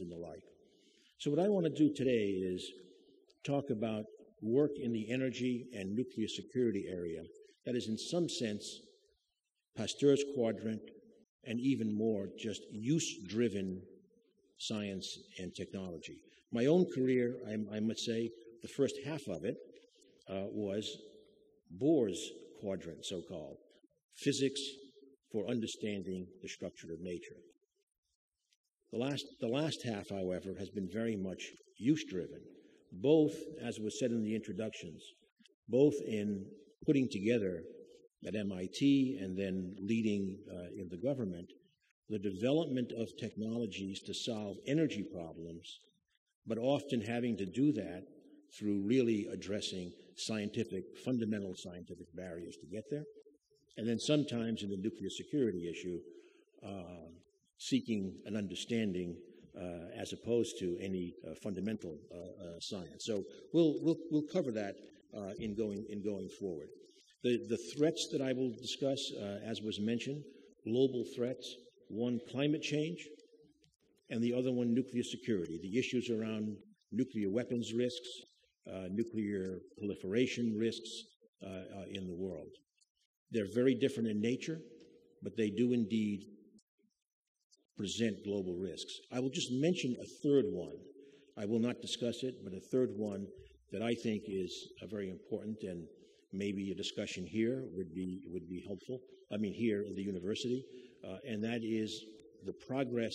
and the like. So, what I want to do today is talk about work in the energy and nuclear security area that is, in some sense, Pasteur's quadrant and even more just use driven science and technology. My own career, I, I, must say, the first half of it uh, was Bohr's quadrant, so called physics for understanding the structure of nature. The last, the last half, however, has been very much use driven, both, as was said in the introductions, both in putting together at MIT and then leading uh, in the government the development of technologies to solve energy problems, but often having to do that through really addressing scientific, fundamental scientific barriers to get there. And then sometimes in the nuclear security issue, uh, seeking an understanding uh, as opposed to any uh, fundamental uh, uh, science. So we'll, we'll, we'll cover that uh, in, going, in going forward. The, the threats that I will discuss, as was mentioned, global threats, one climate change, and the other one nuclear security, the issues around nuclear weapons risks, uh, nuclear proliferation risks uh, uh, in the world. They're very different in nature, but they do indeed present global risks. I will just mention a third one. I will not discuss it, but a third one that I think is very important and maybe a discussion here would be would be helpful. I mean, here in the university, uh, and that is the progress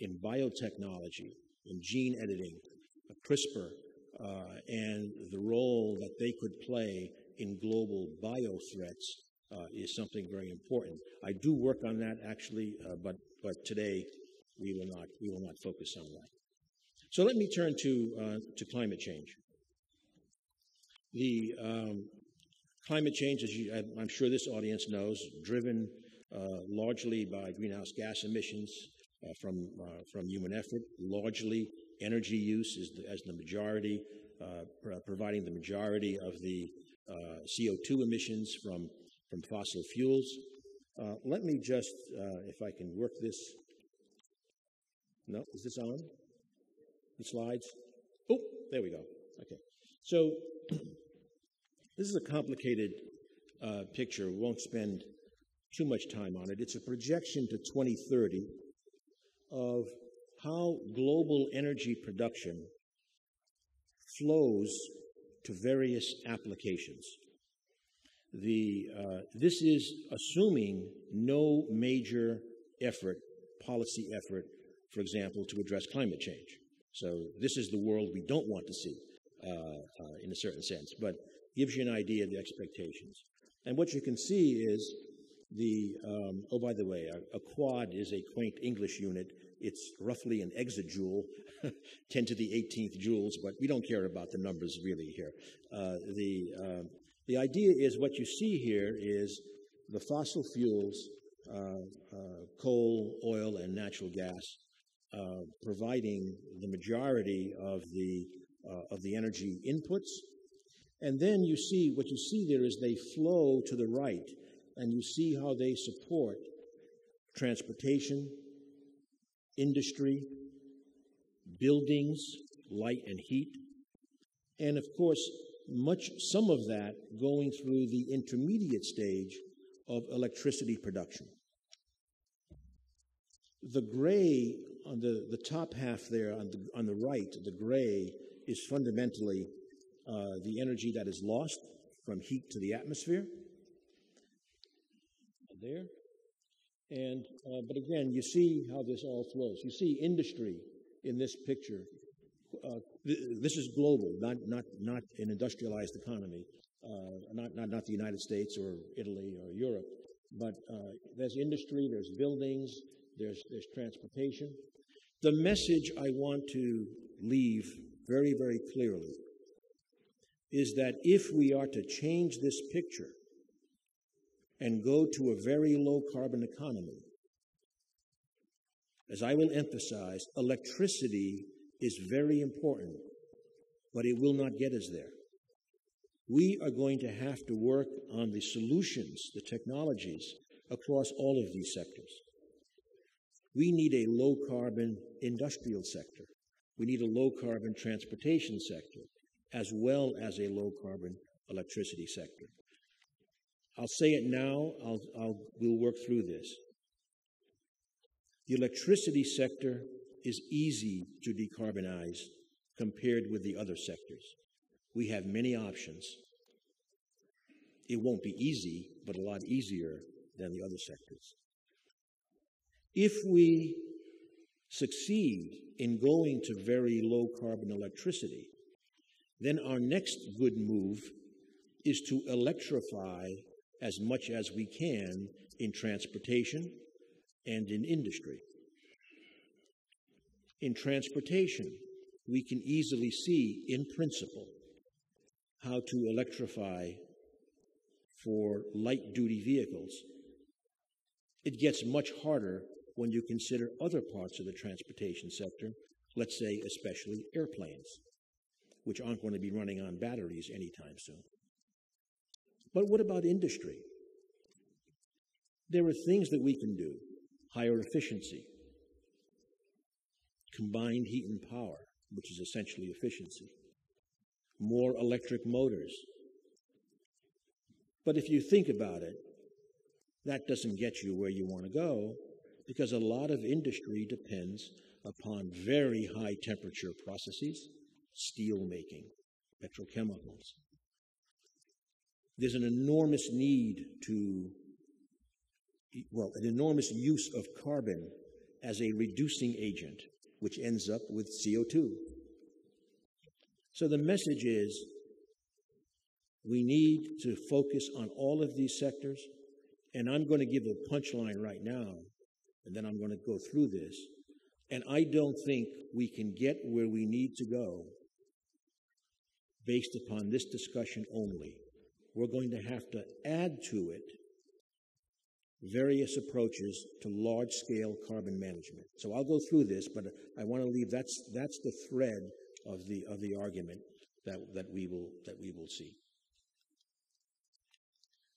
in biotechnology, in gene editing, uh, CRISPR, uh, and the role that they could play in global bio threats uh, is something very important. I do work on that actually, uh, but but today we will not we will not focus on that. So let me turn to uh, to climate change. The um, climate change, as you, I'm sure this audience knows, driven uh, largely by greenhouse gas emissions uh, from, uh, from human effort, largely energy use is the, as the majority, pr- providing the majority of the CO2 emissions from, from fossil fuels. let me just, if I can work this. No, is this on? The slides? Oh, there we go. Okay. So this is a complicated uh, picture. We won't spend too much time on it. It's a projection to 2030 of how global energy production flows to various applications. The, uh, this is assuming no major effort, policy effort, for example, to address climate change. So this is the world we don't want to see, uh, uh, in a certain sense, but gives you an idea of the expectations. And what you can see is the, um, oh, by the way, a, a, quad is a quaint English unit. It's roughly an exajoule, 10 to the 18th joules, but we don't care about the numbers really here. Uh, the, uh, the idea is what you see here is the fossil fuels, uh, uh coal, oil, and natural gas, uh, providing the majority of the, uh, of the energy inputs. And then you see, what you see there is they flow to the right and you see how they support transportation, industry, buildings, light and heat, and of course, much some of that going through the intermediate stage of electricity production. The gray on the, the top half there on the, on the right, the gray is fundamentally uh, the energy that is lost from heat to the atmosphere there. And, uh, but again, you see how this all flows. You see industry in this picture. Uh, this is global, not, not, not an industrialized economy, uh, not, not, not the United States or Italy or Europe. But uh, there's industry, there's buildings, there's, there's transportation. The message I want to leave very, very clearly is that if we are to change this picture, and go to a very low carbon economy. As I will emphasize, electricity is very important, but it will not get us there. We are going to have to work on the solutions, the technologies across all of these sectors. We need a low carbon industrial sector. We need a low carbon transportation sector, as well as a low carbon electricity sector. I'll say it now, I'll, I'll, we'll work through this. The electricity sector is easy to decarbonize compared with the other sectors. We have many options. It won't be easy, but a lot easier than the other sectors. If we succeed in going to very low carbon electricity, then our next good move is to electrify as much as we can in transportation and in industry. In transportation, we can easily see, in principle, how to electrify for light duty vehicles. It gets much harder when you consider other parts of the transportation sector, let's say especially airplanes, which aren't going to be running on batteries anytime soon. But what about industry? There are things that we can do higher efficiency, combined heat and power, which is essentially efficiency, more electric motors. But if you think about it, that doesn't get you where you want to go because a lot of industry depends upon very high temperature processes, steel making, petrochemicals. There's an enormous need to, well, an enormous use of carbon as a reducing agent which ends up with CO2. So the message is we need to focus on all of these sectors. And I'm going to give a punchline right now, and then I'm going to go through this. And I don't think we can get where we need to go based upon this discussion only. We're going to have to add to it various approaches to large scale carbon management. So I'll go through this, but I want to leave that's, that's the thread of the, of the argument that, that, we will, that we will see.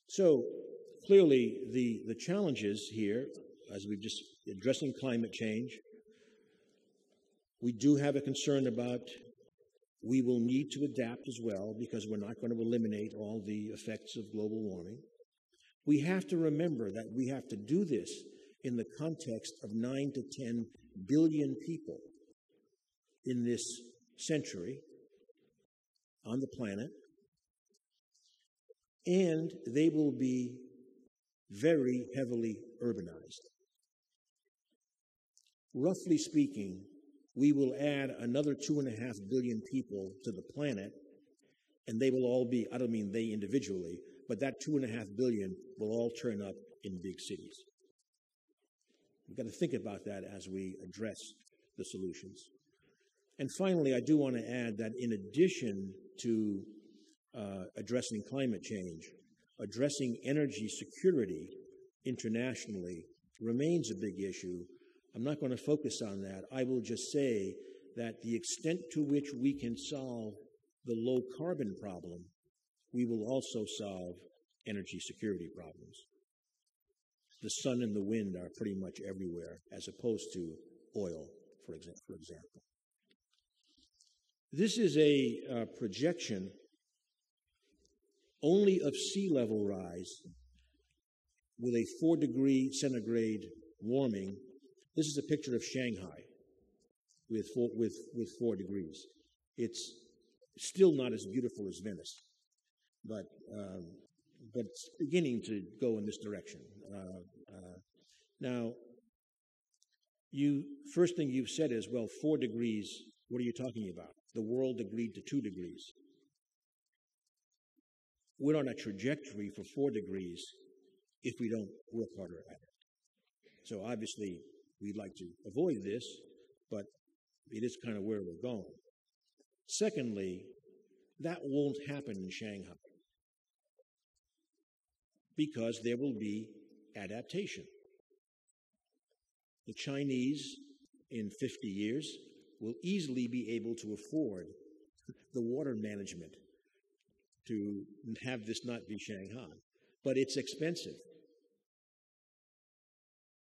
So clearly, the, the challenges here, as we've just addressing climate change, we do have a concern about we will need to adapt as well because we're not going to eliminate all the effects of global warming. We have to remember that we have to do this in the context of 9 to 10 billion people in this century on the planet. And they will be very heavily urbanized. Roughly speaking, we will add another two and a half billion people to the planet, and they will all be, I don't mean they individually, but that two and a half billion will all turn up in big cities. We've got to think about that as we address the solutions. And finally, I do want to add that in addition to uh, addressing climate change, addressing energy security internationally remains a big issue. I'm not going to focus on that. I will just say that the extent to which we can solve the low carbon problem we will also solve energy security problems. The sun and the wind are pretty much everywhere, as opposed to oil, for, exa- for example. This is a uh, projection only of sea level rise with a four degree centigrade warming. This is a picture of Shanghai with four, with, with four degrees. It's still not as beautiful as Venice but um, but it's beginning to go in this direction. Uh, uh, now, you first thing you've said is, well, four degrees. What are you talking about? The world agreed to two degrees. We're on a trajectory for four degrees if we don't work harder at it. So obviously, we'd like to avoid this, but it is kind of where we're going. Secondly, that won't happen in Shanghai because there will be adaptation. The Chinese in 50 years will easily be able to afford the water management to have this not be Shanghai. But it's expensive.